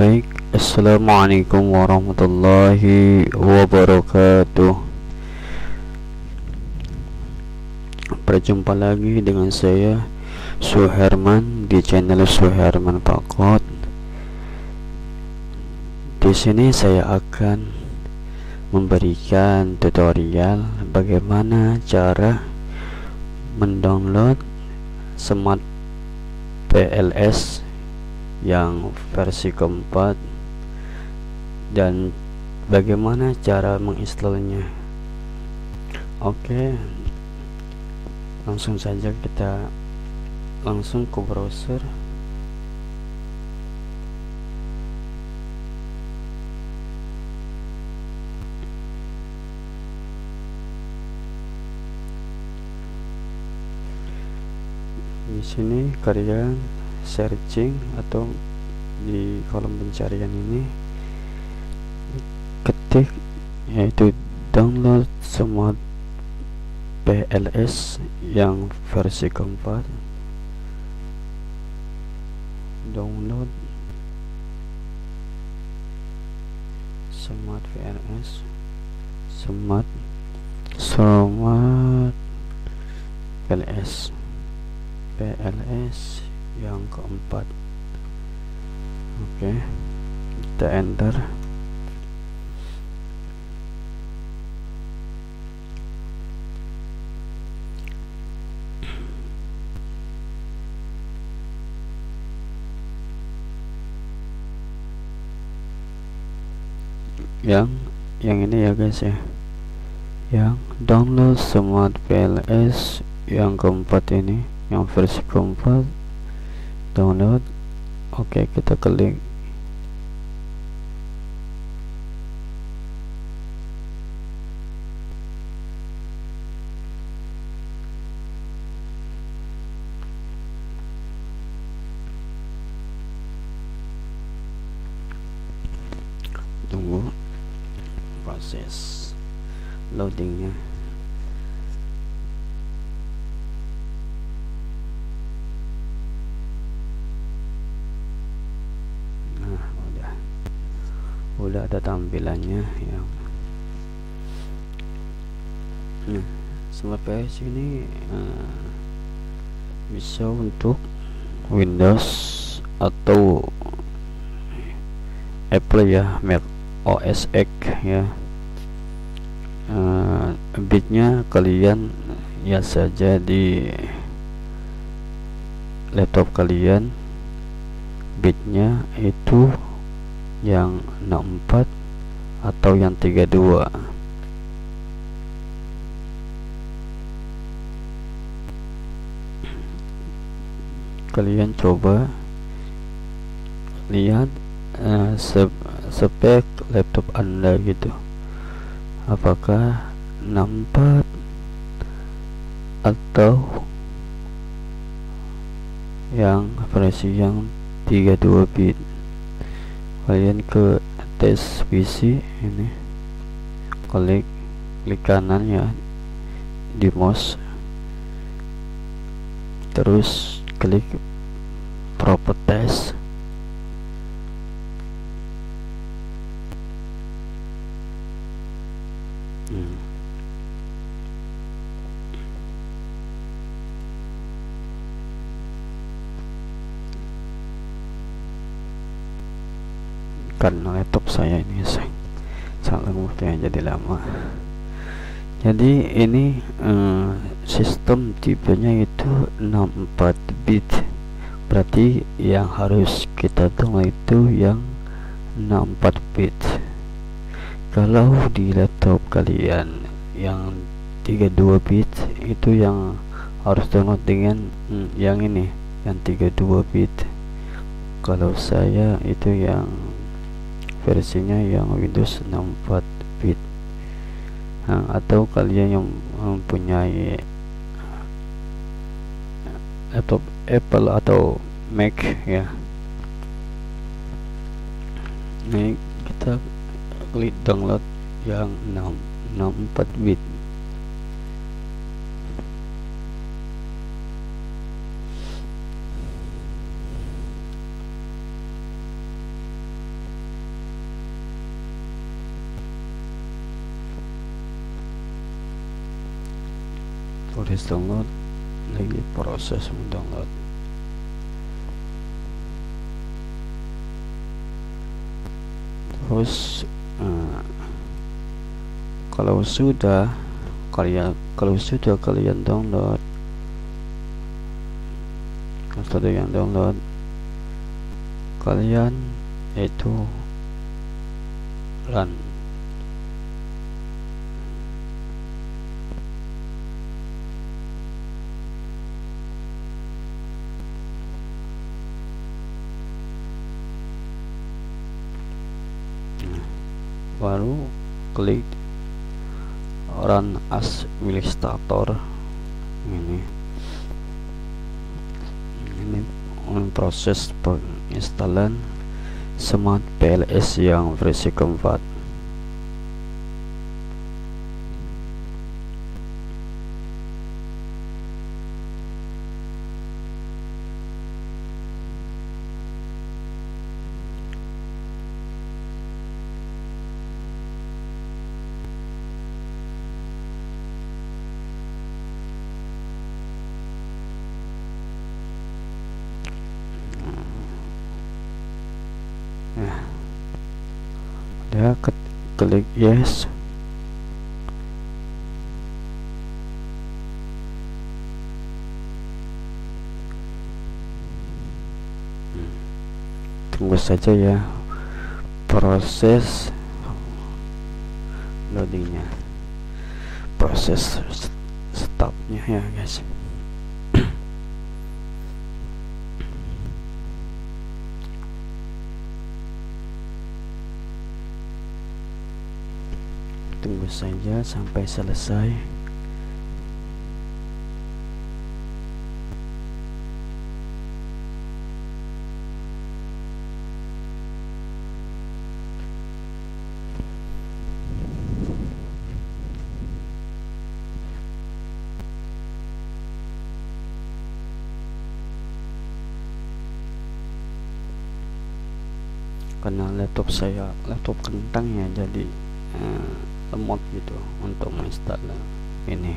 Baik, Assalamualaikum warahmatullahi wabarakatuh. Berjumpa lagi dengan saya Suherman di channel Suherman Pakot. Di sini saya akan memberikan tutorial bagaimana cara mendownload smart PLS yang versi keempat dan bagaimana cara menginstalnya. Oke langsung saja kita langsung ke browser. Di sini kalian searching atau di kolom pencarian ini ketik yaitu download semua PLS yang versi keempat. Download smart PLS smart smart PLS PLS yang keempat. Oke kita enter. Yang yang ini ya guys ya. Yang download smart PLS yang keempat ini yang versi keempat download. Oke kita klik tunggu proses loadingnya nah udah udah ada tampilannya yang nah PS ini uh, bisa untuk Windows atau Apple ya Mac OS X ya. Uh, bitnya kalian ya saja di laptop kalian. Bitnya itu yang 64 atau yang 32 kalian coba lihat uh, spek laptop anda gitu. Apakah 64 atau yang versi yang 32 bit kalian ke tes PC ini. Klik klik kanan ya di mouse. Terus klik properties karena laptop saya ini sangat waktunya jadi lama. Jadi ini uh, sistem tipenya itu 64 bit. Berarti yang harus kita tunggu itu yang 64 bit. Kalau di laptop kalian yang 32 bit itu yang harus download dengan hmm, yang ini yang 32 bit. Kalau saya itu yang versinya yang Windows 64 bit. Nah, atau kalian yang mempunyai laptop Apple atau Mac ya. Ini kita klik download yang 6 64 bit tulis download lagi proses mendownload terus uh, kalau sudah kalian kalau sudah kalian download kalau yang download kalian itu run baru klik run as administrator ini. Ini proses penginstalan smart PLS yang versi keempat ya klik yes. Tunggu saja ya proses loadingnya. Proses stopnya ya guys tunggu saja sampai selesai. Karena laptop saya laptop kentang ya jadi eh, lemot gitu untuk menginstal ini.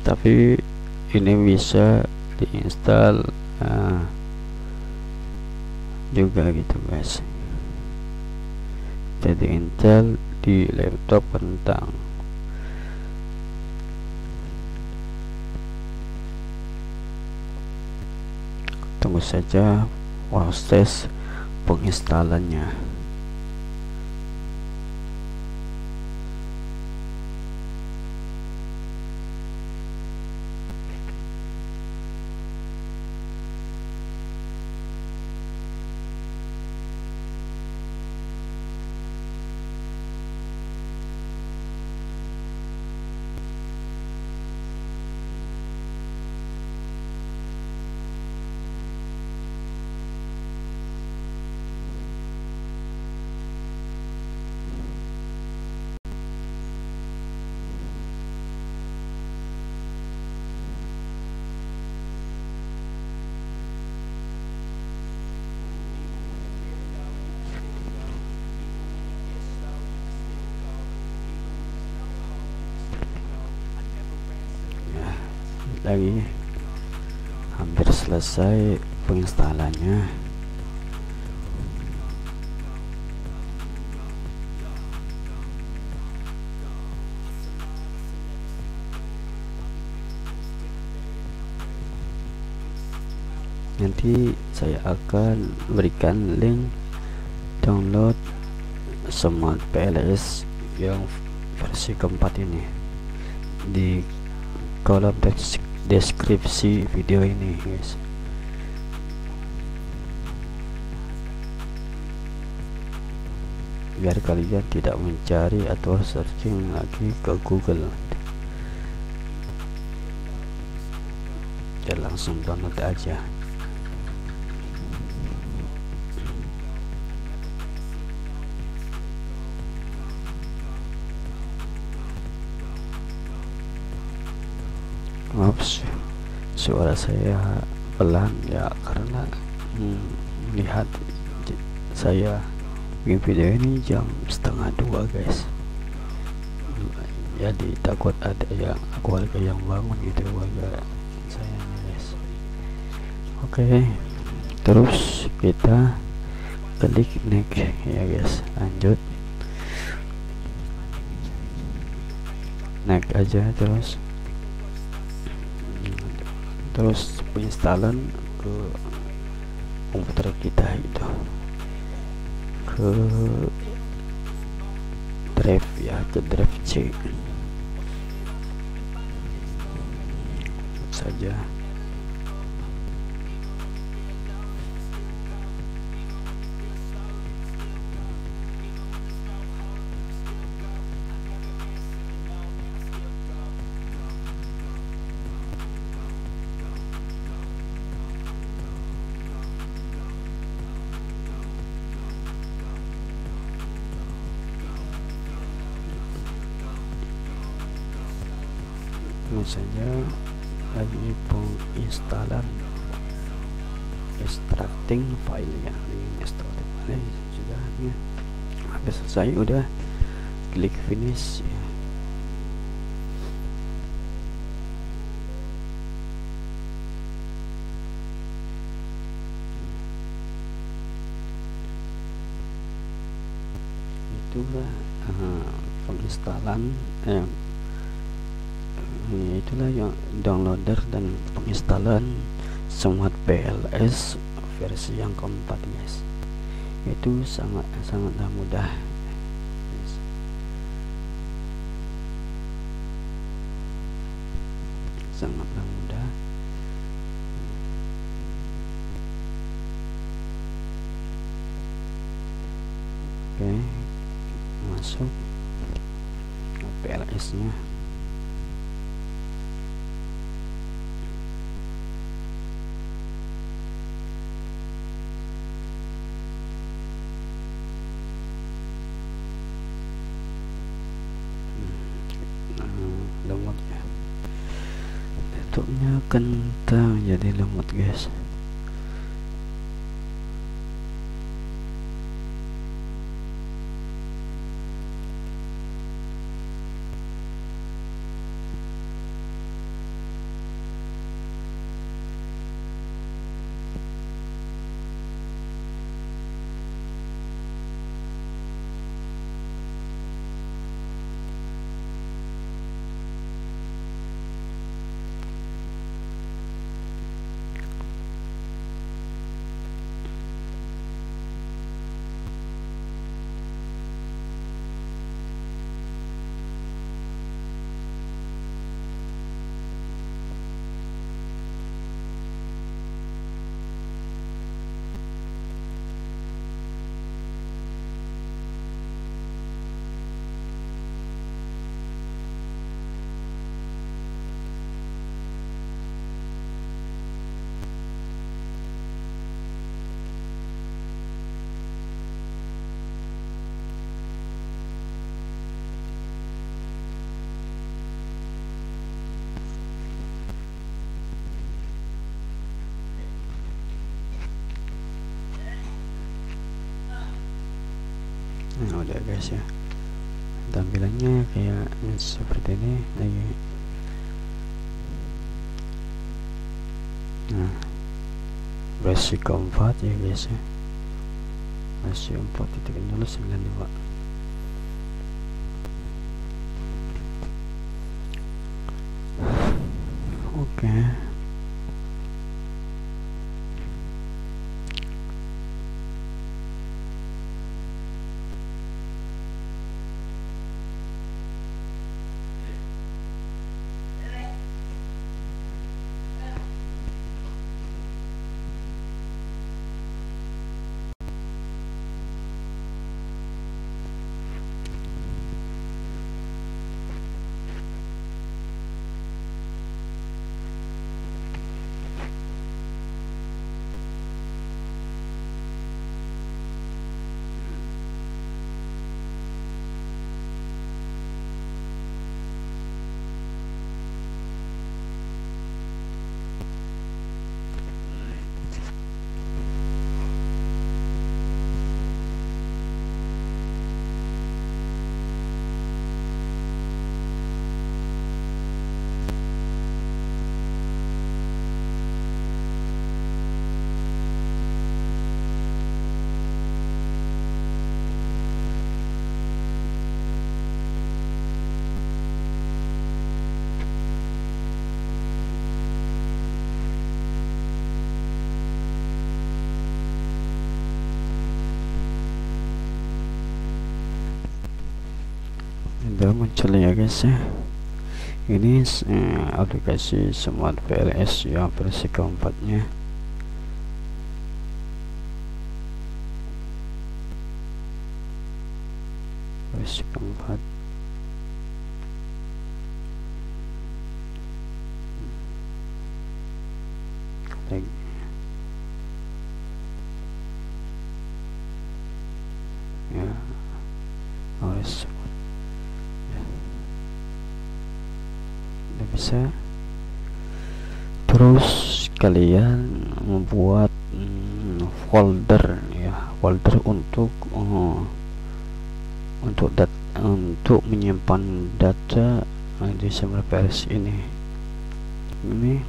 Tapi ini bisa diinstal uh, juga gitu guys. Jadi Intel di laptop kentang tunggu saja proses penginstalannya lagi. Hampir selesai penginstalannya. Nanti saya akan berikan link download smart PLS yang versi keempat ini di kolom deskripsi video ini guys. Biar kalian tidak mencari atau searching lagi ke Google. Dan langsung download aja suara saya pelan ya karena hmm, lihat saya bikin video ini jam setengah dua guys. Jadi takut ada yang keluarga yang bangun gitu warga saya guys. Oke terus kita klik next ya guys. Lanjut. Naik aja terus terus penginstalan ke komputer kita itu ke drive ya ke drive C. Saja extracting file ya extracting file sudah ya. habis selesai udah klik finish ya. itulah uh, penginstalan eh, ya itulah yang downloader dan penginstalan smart PLS versi yang keempat guys. Itu sangat sangatlah mudah guys. sangatlah mudah. Oke masuk PLS nya kentang jadi lemot guys nah udah guys ya. Tampilannya kayak seperti ini lagi. Nah versi keempat ya guys ya. Versi 4.092 oke. udah muncul ya guys ya. Ini eh, aplikasi smart PLS ya versi keempatnya. Versi keempat kalian membuat hmm, folder ya folder untuk uh, untuk dat untuk menyimpan data uh, di server PS ini. Ini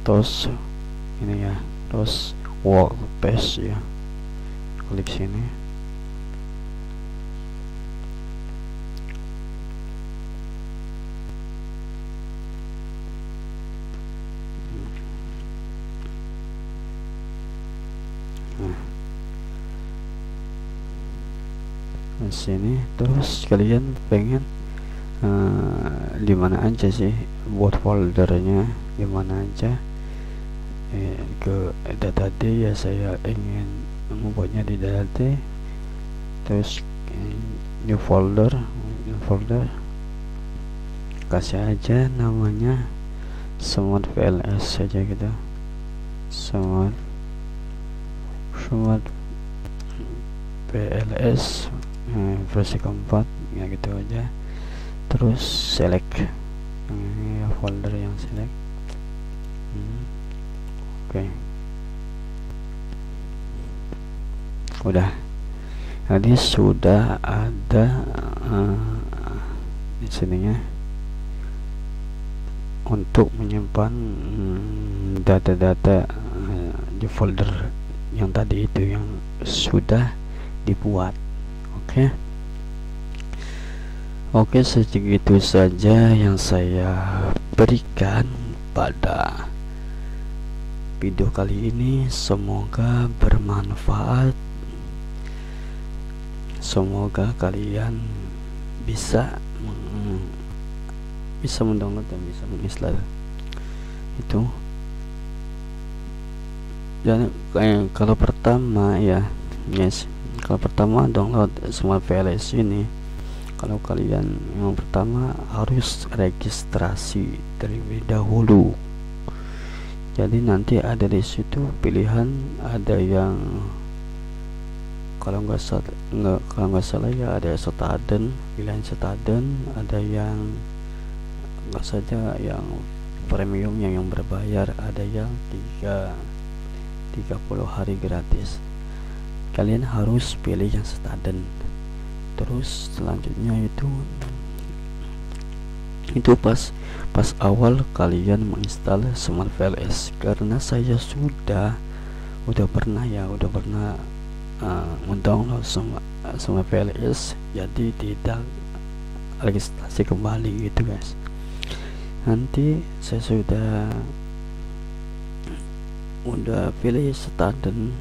terus ini ya terus workspace ya. Klik sini sini. Terus kalian pengen uh, di mana aja sih buat foldernya? Di mana aja? Eh, ke data D ya saya ingin membuatnya di data D. Terus eh, new folder new folder. Kasih aja namanya smart VLS saja gitu. Smart smart PLS hmm, versi keempat ya gitu aja. Terus select. Hmm, ya folder yang select. Hmm, oke. Okay. udah. Jadi sudah ada uh, di sininya untuk menyimpan hmm, data-data hmm, di folder yang tadi itu yang sudah dibuat oke oke segitu saja yang saya berikan pada video kali ini. Semoga bermanfaat. Semoga kalian bisa bisa mendownload dan bisa menginstal itu. Dan kalau pertama ya yes kalau pertama download semua VLS ini. Kalau kalian yang pertama harus registrasi terlebih dahulu. Jadi nanti ada di situ pilihan ada yang kalau nggak salah nggak kalau nggak salah ya ada setaden pilihan setaden ada yang nggak saja yang premium yang yang berbayar ada yang tiga 30 hari gratis kalian harus pilih yang setaden. Terus selanjutnya itu itu pas pas awal kalian menginstal smart VLS karena saya sudah udah pernah ya udah pernah uh, mendownload semua semua VLS jadi tidak registrasi kembali gitu guys. Nanti saya sudah udah pilih setaden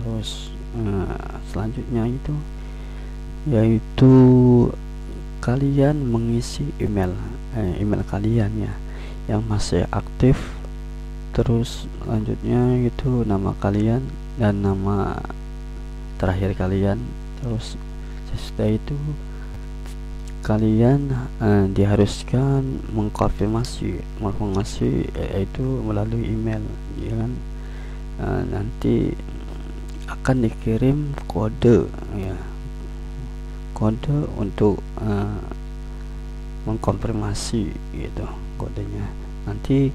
terus uh, selanjutnya itu yaitu kalian mengisi email eh, email kalian ya yang masih aktif. Terus selanjutnya itu nama kalian dan nama terakhir kalian. Terus sesudah itu kalian uh, diharuskan mengkonfirmasi mengkonfirmasi yaitu melalui email ya kan? Uh, nanti akan dikirim kode ya. Kode untuk uh, mengkonfirmasi gitu kodenya. Nanti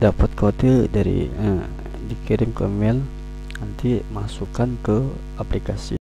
dapat kode dari uh, dikirim ke mail nanti masukkan ke aplikasi